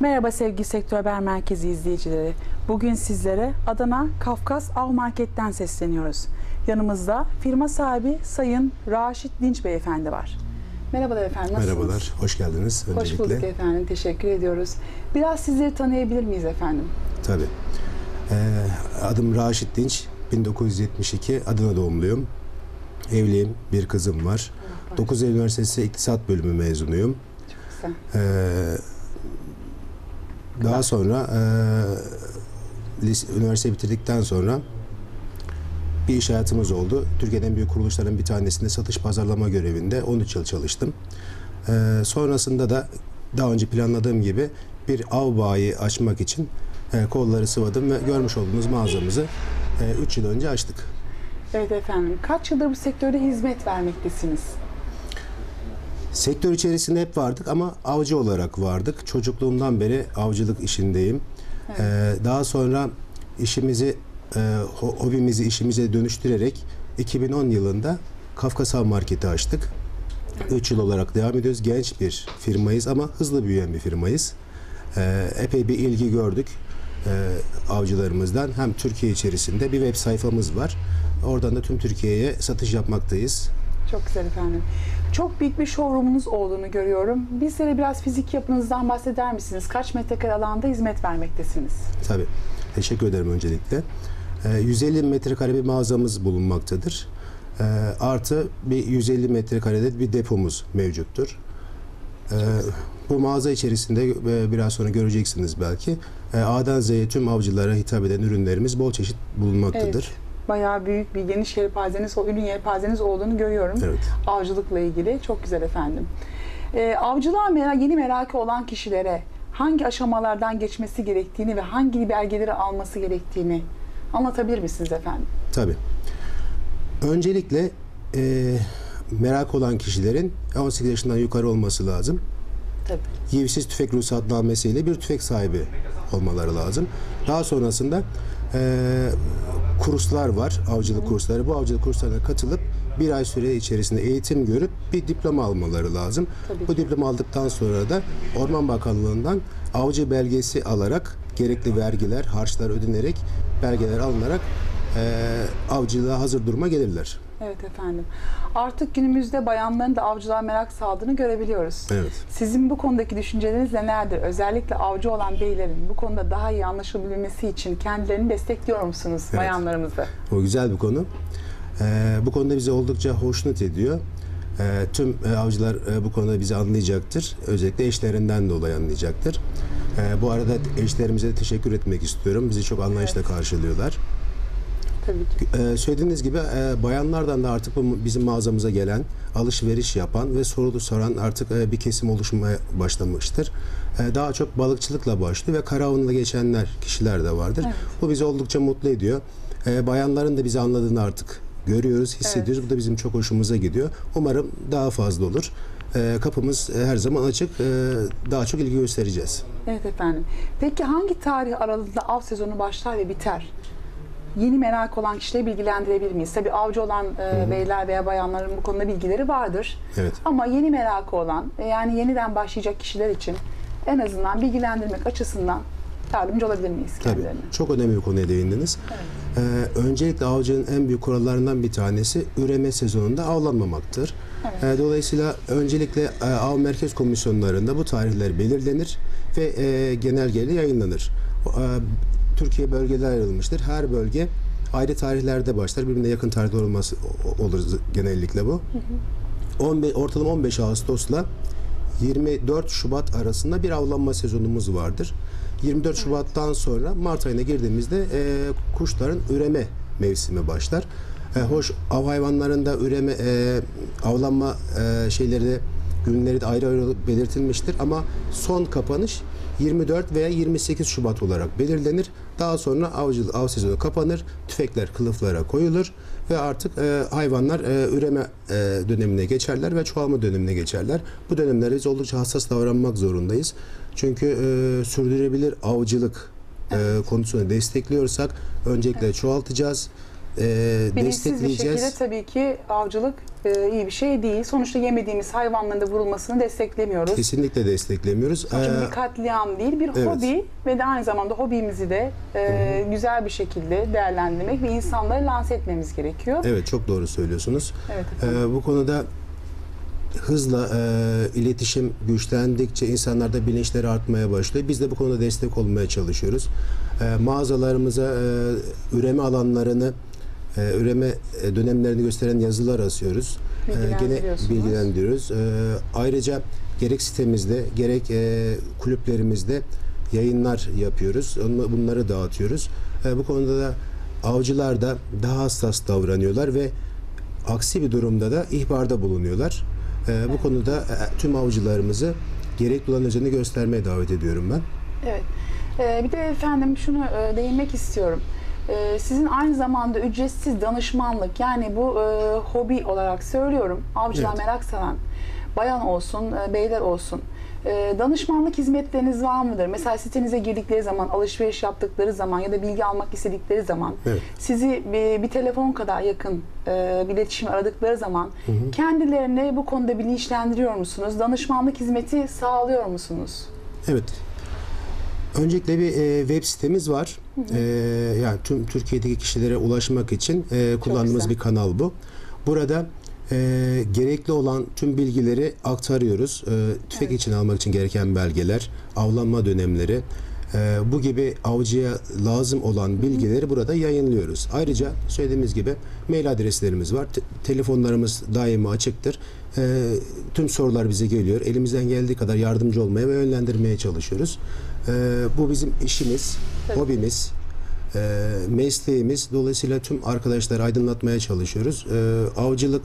Merhaba sevgili Sektör Haber Merkezi izleyicileri. Bugün sizlere Adana Kafkas Av Market'ten sesleniyoruz. Yanımızda firma sahibi Sayın Raşit Dinç Beyefendi var. Merhabalar efendim, nasılsınız? Merhabalar, hoş geldiniz Hoş öncelikle. bulduk efendim, teşekkür ediyoruz. Biraz sizleri tanıyabilir miyiz efendim? Tabii. Ee, adım Raşit Dinç, 1972 Adana doğumluyum. Evliyim, bir kızım var. 9 Eylül Üniversitesi İktisat Bölümü mezunuyum. Güzel. Ee, daha sonra e, lis- üniversite bitirdikten sonra bir iş hayatımız oldu. Türkiye'nin en büyük kuruluşların bir tanesinde satış pazarlama görevinde 13 yıl çalıştım. Ee, sonrasında da daha önce planladığım gibi bir av bayi açmak için e, kolları sıvadım ve görmüş olduğunuz mağazamızı 3 yıl önce açtık. Evet efendim, kaç yıldır bu sektörde hizmet vermektesiniz? Sektör içerisinde hep vardık ama avcı olarak vardık. Çocukluğumdan beri avcılık işindeyim. Ee, daha sonra işimizi, e, ho- hobimizi işimize dönüştürerek 2010 yılında Kafkas Av Market'i açtık. 3 yıl olarak devam ediyoruz. Genç bir firmayız ama hızlı büyüyen bir firmayız. Ee, epey bir ilgi gördük e, avcılarımızdan. Hem Türkiye içerisinde bir web sayfamız var. Oradan da tüm Türkiye'ye satış yapmaktayız. Çok güzel efendim. Çok büyük bir showroom'unuz olduğunu görüyorum. Bizlere biraz fizik yapınızdan bahseder misiniz? Kaç metrekare alanda hizmet vermektesiniz? Tabii. Teşekkür ederim öncelikle. Ee, 150 metrekare bir mağazamız bulunmaktadır. Ee, artı bir 150 metrekarede bir depomuz mevcuttur. Ee, bu mağaza içerisinde e, biraz sonra göreceksiniz belki. A'dan Z'ye tüm avcılara hitap eden ürünlerimiz bol çeşit bulunmaktadır. Bayağı büyük bir geniş yelpazeniz, o ürün yelpazeniz olduğunu görüyorum. Evet. Avcılıkla ilgili. Çok güzel efendim. Ee, avcılığa merak, yeni merakı olan kişilere hangi aşamalardan geçmesi gerektiğini ve hangi belgeleri alması gerektiğini anlatabilir misiniz efendim? Tabii. Öncelikle e, merak olan kişilerin 18 yaşından yukarı olması lazım. Tabii. Yivsiz tüfek ruhsatnamesiyle bir tüfek sahibi olmaları lazım. Daha sonrasında eee, kurslar var, avcılık kursları. Bu avcılık kurslarına katılıp bir ay süre içerisinde eğitim görüp bir diploma almaları lazım. Tabii Bu diploma aldıktan sonra da Orman Bakanlığı'ndan avcı belgesi alarak gerekli vergiler, harçlar ödenerek belgeler alınarak eee avcılığa hazır duruma gelirler. Evet efendim. Artık günümüzde bayanların da avcılığa merak saldığını görebiliyoruz. Evet. Sizin bu konudaki düşünceleriniz nelerdir? Özellikle avcı olan beylerin bu konuda daha iyi anlaşılabilmesi için kendilerini destekliyor musunuz Evet. bayanlarımızı? O güzel bir konu. Ee, bu konuda bizi oldukça hoşnut ediyor. Ee, tüm e, avcılar e, bu konuda bizi anlayacaktır. Özellikle eşlerinden dolayı anlayacaktır. Ee, bu arada eşlerimize de teşekkür etmek istiyorum. Bizi çok anlayışla karşılıyorlar. Tabii ki. Ee, söylediğiniz gibi e, bayanlardan da artık bu bizim mağazamıza gelen, alışveriş yapan ve sorulu soran artık e, bir kesim oluşmaya başlamıştır. E, daha çok balıkçılıkla başlıyor ve karavanla geçenler kişiler de vardır. Evet. Bu bizi oldukça mutlu ediyor. E, bayanların da bizi anladığını artık görüyoruz, hissediyoruz. Bu da bizim çok hoşumuza gidiyor. Umarım daha fazla olur. E, kapımız e, her zaman açık. E, daha çok ilgi göstereceğiz. Evet efendim. Peki hangi tarih aralığında av sezonu başlar ve biter? Yeni merak olan kişileri bilgilendirebilir miyiz? Tabii avcı olan e, beyler veya bayanların bu konuda bilgileri vardır. Evet. Ama yeni merakı olan ve yani yeniden başlayacak kişiler için en azından bilgilendirmek açısından yardımcı olabilir miyiz Tabii. kendilerine? Çok önemli bir konuya değindiniz. Ee, öncelikle avcının en büyük kurallarından bir tanesi üreme sezonunda avlanmamaktır. Ee, dolayısıyla öncelikle e, av merkez komisyonlarında bu tarihler belirlenir ve e, genelgeyle yayınlanır. E, Türkiye bölgeler ayrılmıştır. Her bölge ayrı tarihlerde başlar. Birbirine yakın tarihler olması olur genellikle bu. 15, ortalama 15 Ağustos'la 24 Şubat arasında bir avlanma sezonumuz vardır. 24 Şubat'tan sonra Mart ayına girdiğimizde e, kuşların üreme mevsimi başlar. E, hoş av hayvanlarında üreme e, avlanma e, şeyleri de günleri de ayrı ayrı belirtilmiştir ama son kapanış 24 veya 28 Şubat olarak belirlenir. Daha sonra avcı av sezonu kapanır. Tüfekler kılıflara koyulur ve artık e, hayvanlar e, üreme e, dönemine geçerler ve çoğalma dönemine geçerler. Bu dönemlerde biz oldukça hassas davranmak zorundayız. Çünkü e, sürdürülebilir avcılık e, konusunu destekliyorsak öncelikle çoğaltacağız. E, Bilinçsiz bir destekleyeceğiz. şekilde tabii ki avcılık e, iyi bir şey değil. Sonuçta yemediğimiz hayvanların da vurulmasını desteklemiyoruz. Kesinlikle desteklemiyoruz. Çünkü Ee, bir katliam değil, bir evet. hobi ve de aynı zamanda hobimizi de e, güzel bir şekilde değerlendirmek ve insanlara lanse etmemiz gerekiyor. evet çok doğru söylüyorsunuz. Evet efendim. Ee, bu konuda hızla e, iletişim güçlendikçe insanlarda bilinçleri artmaya başlıyor. Biz de bu konuda destek olmaya çalışıyoruz. E, mağazalarımıza e, üreme alanlarını, e, üreme dönemlerini gösteren yazılar asıyoruz. E, gene bilgilendiriyoruz. E, ayrıca gerek sitemizde gerek e, kulüplerimizde yayınlar yapıyoruz. Bunları dağıtıyoruz. E, bu konuda da avcılar da daha hassas davranıyorlar ve aksi bir durumda da ihbarda bulunuyorlar. Ee, bu konuda e, tüm avcılarımızı gerekli olan özeni göstermeye davet ediyorum ben. Evet. Ee, bir de efendim şunu e, değinmek istiyorum. Ee, sizin aynı zamanda ücretsiz danışmanlık yani bu e, hobi olarak söylüyorum. Avcılar Evet. merak saran bayan olsun, e, beyler olsun. E, danışmanlık hizmetleriniz var mıdır? Mesela sitenize girdikleri zaman, alışveriş yaptıkları zaman ya da bilgi almak istedikleri zaman Evet. sizi bir, bir telefon kadar yakın e, bir iletişim aradıkları zaman kendilerini bu konuda bilinçlendiriyor musunuz? Danışmanlık hizmeti sağlıyor musunuz? Evet. Öncelikle bir e, web sitemiz var. E, yani tüm Türkiye'deki kişilere ulaşmak için e, kullandığımız bir kanal bu. Burada e, gerekli olan tüm bilgileri aktarıyoruz. E, tüfek Evet. için almak için gereken belgeler, avlanma dönemleri, e, bu gibi avcıya lazım olan bilgileri burada yayınlıyoruz. Ayrıca söylediğimiz gibi mail adreslerimiz var. Te- telefonlarımız daima açıktır. E, tüm sorular bize geliyor. Elimizden geldiği kadar yardımcı olmaya ve yönlendirmeye çalışıyoruz. E, bu bizim işimiz, Tabii. hobimiz, e, mesleğimiz. Dolayısıyla tüm arkadaşları aydınlatmaya çalışıyoruz. E, avcılık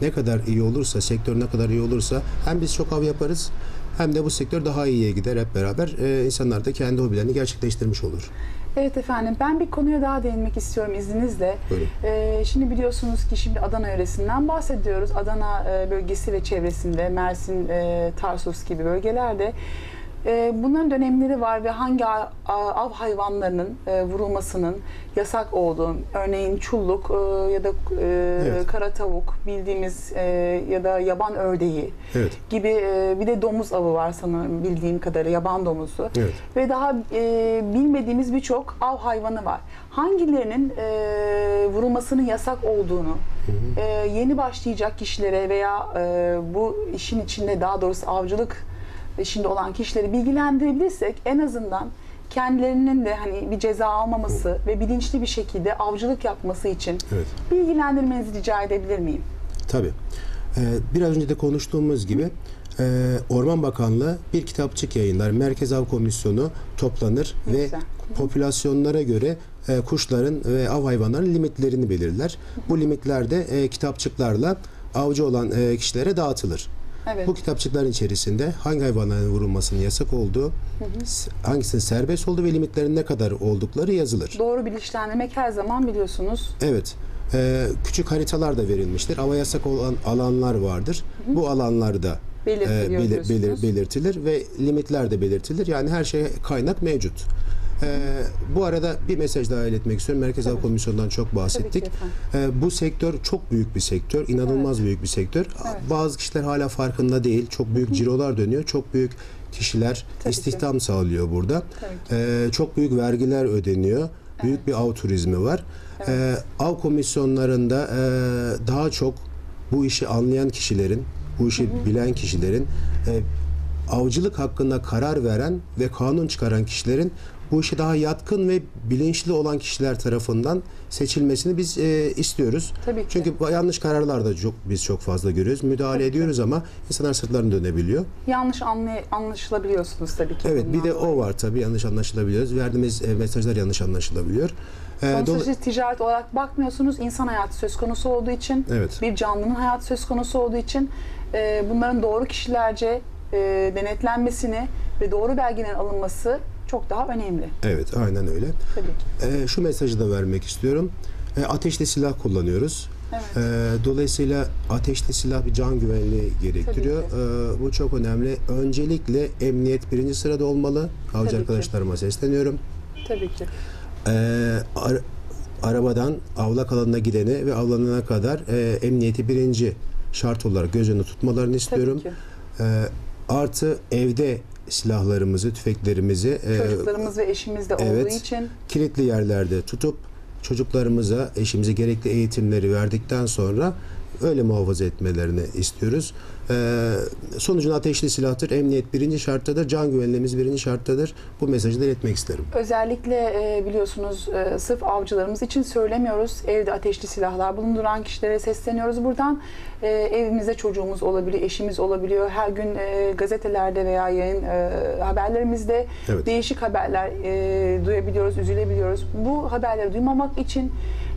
ne kadar iyi olursa, sektör ne kadar iyi olursa hem biz çok av yaparız hem de bu sektör daha iyiye gider hep beraber. E, insanlar da kendi hobilerini gerçekleştirmiş olur. Evet efendim ben bir konuya daha değinmek istiyorum izninizle. Buyurun. Ee, şimdi biliyorsunuz ki şimdi Adana yöresinden bahsediyoruz. Adana e, bölgesi ve çevresinde Mersin, e, Tarsus gibi bölgelerde e, bunların dönemleri var ve hangi av hayvanlarının e, vurulmasının yasak olduğu, örneğin çulluk e, ya da e, Evet. kara tavuk bildiğimiz e, ya da yaban ördeği Evet. gibi e, bir de domuz avı var sanırım bildiğim kadarıyla yaban domuzu Evet. ve daha e, bilmediğimiz birçok av hayvanı var. Hangilerinin e, vurulmasının yasak olduğunu e, yeni başlayacak kişilere veya e, bu işin içinde daha doğrusu avcılık işinde olan kişileri bilgilendirebilirsek en azından kendilerinin de hani bir ceza almaması ve bilinçli bir şekilde avcılık yapması için Evet. bilgilendirmenizi rica edebilir miyim? Tabii. Ee, biraz önce de konuştuğumuz gibi e, Orman Bakanlığı bir kitapçık yayınlar. Merkez Av Komisyonu toplanır Ne ve güzel. popülasyonlara göre e, kuşların ve av hayvanların limitlerini belirler. Bu limitler de e, kitapçıklarla avcı olan e, kişilere dağıtılır. Evet. Bu kitapçıkların içerisinde hangi hayvanların vurulmasının yasak olduğu, s- hangisinin serbest olduğu ve limitlerin ne kadar oldukları yazılır. Doğru bilinçlendirmek her zaman biliyorsunuz Evet. Ee, küçük haritalar da verilmiştir. Ava yasak olan alanlar vardır. Bu alanlarda e, belirtiliyor belir- diyorsunuz. belir- belirtilir ve limitler de belirtilir. Yani her şey kaynak mevcut. Ee, bu arada bir mesaj daha iletmek istiyorum. Merkez Av Tabii. Komisyonu'ndan çok ki bahsettik. Ee, bu sektör çok büyük bir sektör. inanılmaz büyük bir sektör. Evet. Bazı kişiler hala farkında değil. Çok büyük cirolar dönüyor. Çok büyük kişiler Tabii ki. istihdam sağlıyor burada. Ki. Ee, çok büyük vergiler ödeniyor. Büyük bir av turizmi var. Ee, av komisyonlarında e, daha çok bu işi anlayan kişilerin, bu işi bilen kişilerin, e, avcılık hakkında karar veren ve kanun çıkaran kişilerin bu işe daha yatkın ve bilinçli olan kişiler tarafından seçilmesini biz e, istiyoruz. Tabii ki. Çünkü yanlış kararlar da çok biz çok fazla görüyoruz. Müdahale Tabii ki. ediyoruz ama insanlar sırtlarını dönebiliyor. yanlış anlay anlaşılabiliyorsunuz tabii ki. Evet bir de dolayı. o var tabii yanlış anlaşılabiliyoruz. Verdiğimiz e, mesajlar yanlış anlaşılabiliyor. Ee, Sonuçta siz ticaret olarak bakmıyorsunuz. insan hayatı söz konusu olduğu için, Evet. bir canlının hayatı söz konusu olduğu için e, bunların doğru kişilerce e, denetlenmesini ve doğru belgelerin alınması çok daha önemli. Evet aynen öyle. Tabii ki. Ee, şu mesajı da vermek istiyorum. Ee, ateşli silah kullanıyoruz. Evet. Ee, dolayısıyla ateşli silah bir can güvenliği gerektiriyor. Ee, bu çok önemli. Öncelikle emniyet birinci sırada olmalı. Avcı Tabii ki. arkadaşlarıma sesleniyorum. Tabii ki. Ee, ar- arabadan avlak alanına gidene ve avlanana kadar e, emniyeti birinci şart olarak göz önünde tutmalarını istiyorum. Tabii ki. Ee, artı evde silahlarımızı, tüfeklerimizi e, Çocuklarımız ve eşimiz de olduğu evet. için kilitli yerlerde tutup çocuklarımıza, eşimize gerekli eğitimleri verdikten sonra öyle muhafaza etmelerini istiyoruz. Ee, sonucunda ateşli silahtır. Emniyet birinci şarttadır. Can güvenliğimiz birinci şarttadır. Bu mesajı da iletmek isterim. özellikle e, biliyorsunuz e, sırf avcılarımız için söylemiyoruz. Evde ateşli silahlar bulunduran kişilere sesleniyoruz. Buradan e, evimizde çocuğumuz olabiliyor, eşimiz olabiliyor. Her gün gazetelerde veya yayın haberlerimizde Evet. değişik haberler duyabiliyoruz, üzülebiliyoruz. Bu haberleri duymamak için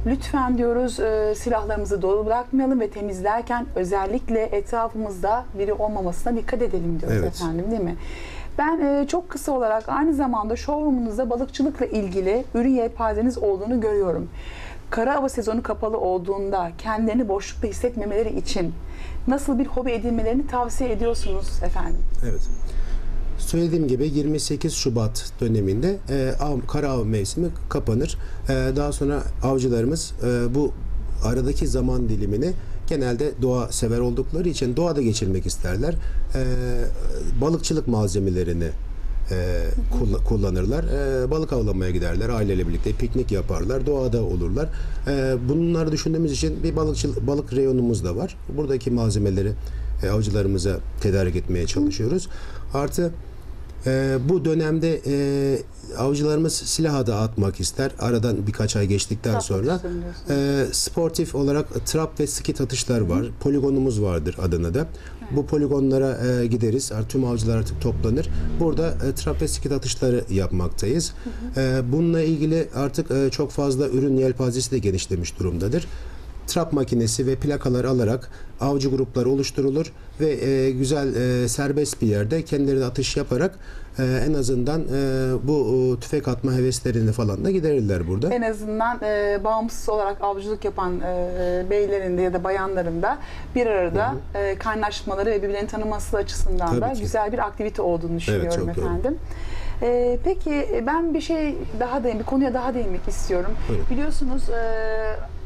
lütfen diyoruz e, silahlarımızı dolu bırakmayalım ve temizlerken özellikle etrafımızda biri olmamasına dikkat edelim diyoruz Evet. efendim değil mi? Ben e, çok kısa olarak aynı zamanda showroom'unuzda balıkçılıkla ilgili ürün yelpazeniz olduğunu görüyorum. Kara hava sezonu kapalı olduğunda kendilerini boşlukta hissetmemeleri için nasıl bir hobi edinmelerini tavsiye ediyorsunuz efendim? Evet. Söylediğim gibi 28 Şubat döneminde e, av, kara av mevsimi kapanır. E, daha sonra avcılarımız e, bu aradaki zaman dilimini genelde doğa sever oldukları için doğada geçirmek isterler. E, balıkçılık malzemelerini e, kulla- kullanırlar. E, balık avlamaya giderler. Aileyle birlikte piknik yaparlar. Doğada olurlar. E, bunları düşündüğümüz için bir balıkçı balık reyonumuz da var. Buradaki malzemeleri e, avcılarımıza tedarik etmeye çalışıyoruz. Artı e, bu dönemde e, avcılarımız silaha da atmak ister. Aradan birkaç ay geçtikten Trap sonra e, sportif olarak trap ve skit atışlar var. Poligonumuz vardır Adana'da. Bu poligonlara e, gideriz. Tüm avcılar artık toplanır. Burada e, trap ve skit atışları yapmaktayız. E, bununla ilgili artık e, çok fazla ürün yelpazesi de genişlemiş durumdadır. Trap makinesi ve plakalar alarak avcı grupları oluşturulur ve e, güzel e, serbest bir yerde kendileri atış yaparak e, en azından e, bu e, tüfek atma heveslerini falan da giderirler burada. En azından e, bağımsız olarak avcılık yapan e, beylerin de ya da bayanların da bir arada e, kaynaşmaları ve birbirlerini tanıması açısından Tabii da ki. güzel bir aktivite olduğunu düşünüyorum çok doğru. Efendim. E, peki ben bir şey daha değin, bir konuya daha değinmek istiyorum. Buyurun. Biliyorsunuz e,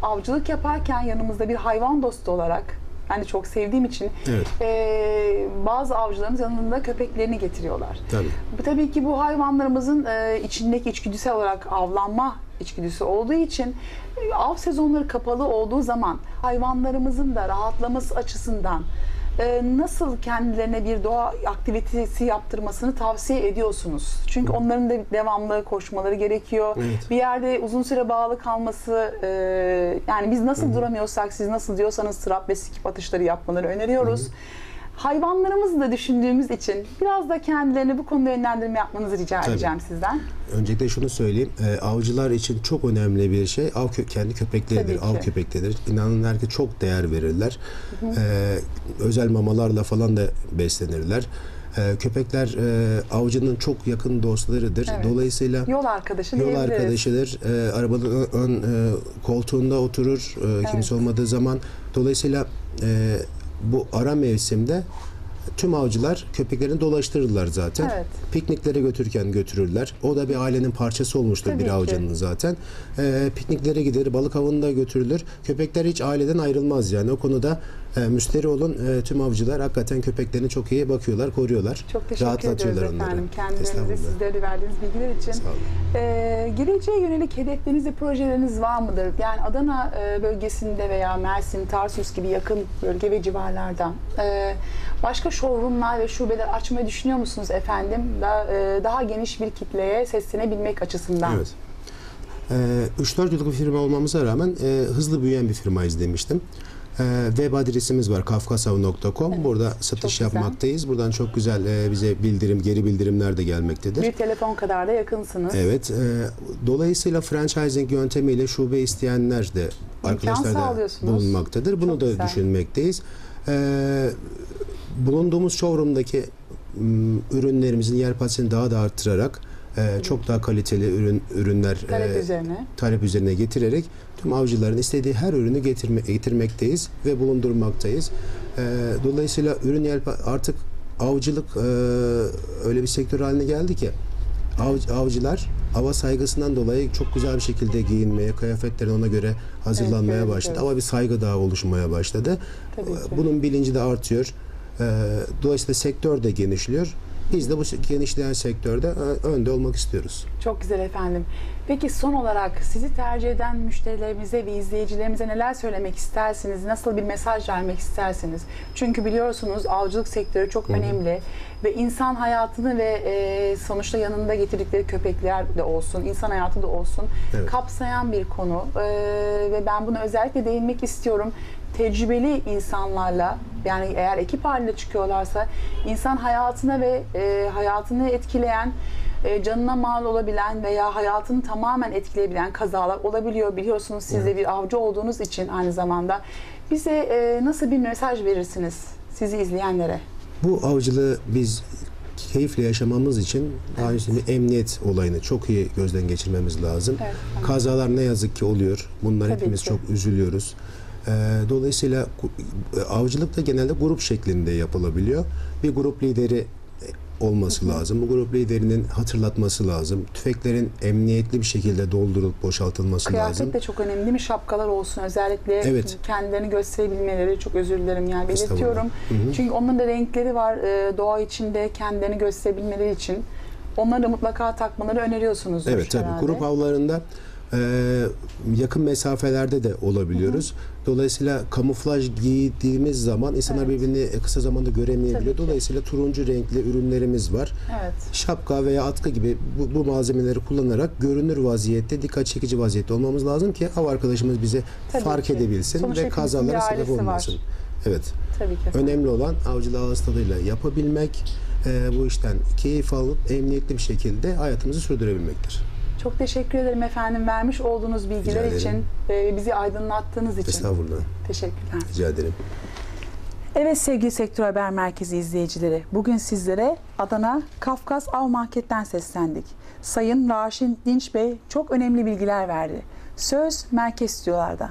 avcılık yaparken yanımızda bir hayvan dostu olarak de çok sevdiğim için Evet. e, bazı avcılarımız yanında köpeklerini getiriyorlar. Tabii. Tabii ki bu hayvanlarımızın e, içindeki içgüdüsel olarak avlanma içgüdüsü olduğu için e, av sezonları kapalı olduğu zaman hayvanlarımızın da rahatlaması açısından e, nasıl kendilerine bir doğa aktivitesi yaptırmasını tavsiye ediyorsunuz? Çünkü onların da devamlı koşmaları gerekiyor. Evet. Bir yerde uzun süre bağlı kalması e, yani biz nasıl duramıyorsak siz nasıl diyorsanız trap ve skip atışları yapmaları öneriyoruz. Hayvanlarımızı da düşündüğümüz için biraz da kendilerini bu konuda yönlendirme yapmanızı rica Tabii. edeceğim sizden. Öncelikle şunu söyleyeyim. e, avcılar için çok önemli bir şey av kö- kendi köpekleridir, av köpekleridir. İnanın ki çok değer verirler. E, özel mamalarla falan da beslenirler. E, köpekler e, avcının çok yakın dostlarıdır. Evet. Dolayısıyla Yol arkadaşı Yol arkadaşıdır. E, arabanın ön, e, koltuğunda oturur e, kimse olmadığı zaman. Dolayısıyla e, bu ara mevsimde tüm avcılar köpeklerini dolaştırırlar zaten. Evet. Pikniklere götürürken götürürler. O da bir ailenin parçası olmuştur Tabii bir ki. avcının zaten. E, pikniklere gider, balık avında götürülür. Köpekler hiç aileden ayrılmaz yani. O konuda e, müsteri olun. E, tüm avcılar hakikaten köpeklerine çok iyi bakıyorlar, koruyorlar. Çok teşekkür Rahatlatıyorlar ediyoruz onları. efendim. Kendilerinize sizlere verdiğiniz bilgiler için. Sağ olun. Ee, geleceğe yönelik hedefleriniz ve projeleriniz var mıdır? Yani Adana e, bölgesinde veya Mersin, Tarsus gibi yakın bölge ve civarlarda e, başka showroomlar ve şubeler açmayı düşünüyor musunuz efendim? Daha, e, daha geniş bir kitleye seslenebilmek açısından. Evet. Ee, 3-4 yıllık bir firma olmamıza rağmen e, hızlı büyüyen bir firmayız demiştim. Ee, web adresimiz var kafkasav.com. Burada satış yapmaktayız. Buradan çok güzel e, bize bildirim, geri bildirimler de gelmektedir. Bir telefon kadar da yakınsınız. Evet. e, dolayısıyla franchising yöntemiyle şube isteyenler de arkadaşlar da bulunmaktadır. Bunu Çok da güzel. düşünmekteyiz. Ee, bulunduğumuz showroom'daki ürünlerimizin yelpazesini daha da arttırarak e, çok daha kaliteli ürün ürünler Talep e, üzerine. talep üzerine getirerek tüm avcıların istediği her ürünü getirme, getirmekteyiz ve bulundurmaktayız. Ee, dolayısıyla ürün yelpa artık avcılık e, öyle bir sektör haline geldi ki av- avcılar ava saygısından dolayı çok güzel bir şekilde giyinmeye, kıyafetlerini ona göre hazırlanmaya görebiliyoruz. başladı. Ama bir saygı daha oluşmaya başladı. Tabii ki. Bunun bilinci de artıyor. Ee, Dolayısıyla sektör de genişliyor. Biz de bu genişleyen sektörde e, önde olmak istiyoruz. Çok güzel efendim. Peki son olarak sizi tercih eden müşterilerimize ve izleyicilerimize neler söylemek istersiniz? Nasıl bir mesaj vermek istersiniz? Çünkü biliyorsunuz avcılık sektörü çok önemli ve insan hayatını ve e, sonuçta yanında getirdikleri köpekler de olsun, insan hayatı da olsun Evet. kapsayan bir konu. E, ve ben buna özellikle değinmek istiyorum. Tecrübeli insanlarla yani eğer ekip halinde çıkıyorlarsa insan hayatına ve e, hayatını etkileyen e, canına mal olabilen veya hayatını tamamen etkileyebilen kazalar olabiliyor. Biliyorsunuz siz de bir avcı olduğunuz için aynı zamanda. Bize e, nasıl bir mesaj verirsiniz sizi izleyenlere? Bu avcılığı biz keyifle yaşamamız için daha öncesinde emniyet olayını çok iyi gözden geçirmemiz lazım. Evet, Kazalar ne yazık ki oluyor. Bunlar Tabii hepimiz ki. çok üzülüyoruz. Ee, Dolayısıyla gu- avcılık da genelde grup şeklinde yapılabiliyor. Bir grup lideri e, olması lazım. Bu grup liderinin hatırlatması lazım. Tüfeklerin emniyetli bir şekilde doldurulup boşaltılması lazım. Kıyafet de çok önemli değil mi? Şapkalar olsun özellikle Evet. kendilerini gösterebilmeleri çok özür dilerim yani belirtiyorum. Estağfurullah. Hı hı. Çünkü onların da renkleri var e, doğa içinde kendilerini gösterebilmeleri için. Onları da mutlaka takmaları öneriyorsunuz. Evet tabii grup avlarında e, yakın mesafelerde de olabiliyoruz. Dolayısıyla kamuflaj giydiğimiz zaman insanlar Evet. birbirini kısa zamanda göremeyebiliyor. Dolayısıyla turuncu renkli ürünlerimiz var. Evet. Şapka veya atkı gibi bu, bu malzemeleri kullanarak görünür vaziyette, dikkat çekici vaziyette olmamız lazım ki av arkadaşımız bize Tabii fark ki. edebilsin Sonuçta ve kazalara sebep ailesi var. olmasın. Evet. Tabii ki. Önemli olan avcılığı ağız tadıyla yapabilmek, e, bu işten keyif alıp emniyetli bir şekilde hayatımızı sürdürebilmektir. Çok teşekkür ederim efendim vermiş olduğunuz bilgiler için ve bizi aydınlattığınız için. Estağfurullah. Teşekkürler. Rica ederim. Evet sevgili Sektör Haber Merkezi izleyicileri, bugün sizlere Adana Kafkas Av Market'ten seslendik. Sayın Raşin Dinç Bey çok önemli bilgiler verdi. Söz Merkez Stüdyolar'da.